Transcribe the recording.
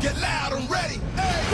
Get loud, I'm ready. Hey.